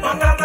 Manda